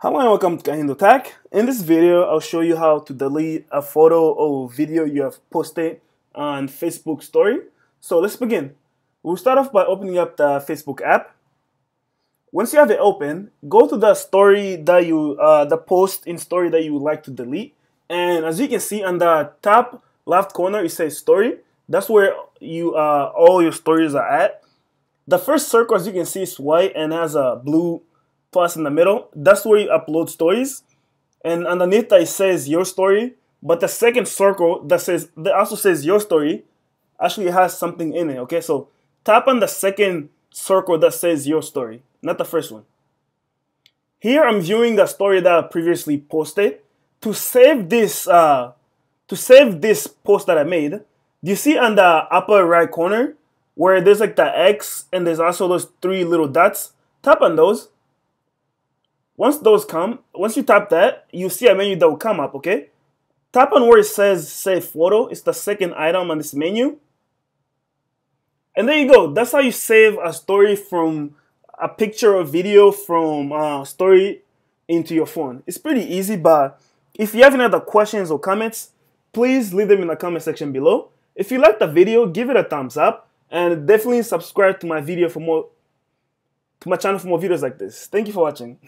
Hello and welcome to Kahindo Tech. In this video, I'll show you how to delete a photo or video you have posted on Facebook story. So let's begin. We'll start off by opening up the Facebook app. Once you have it open, go to the story that you, uh, the post in story that you would like to delete. And as you can see on the top left corner, it says story. That's where you uh, all your stories are at. The first circle, as you can see, is white and has a blue plus in the middle. That's where you upload stories. And underneath that, it says your story. But the second circle that says that also says your story actually has something in it. Okay, so tap on the second circle that says your story, not the first one. Here I'm viewing the story that I previously posted. To save this, uh, to save this post that I made, do you see on the upper right corner where there's like the X and there's also those three little dots? Tap on those. Once those come, once you tap that, you see a menu that will come up, okay? Tap on where it says save photo. It's the second item on this menu. And there you go. That's how you save a story from a picture or video from a story into your phone. It's pretty easy, but if you have any other questions or comments, please leave them in the comment section below. If you like the video, give it a thumbs up and definitely subscribe to my video for more to my channel for more videos like this. Thank you for watching.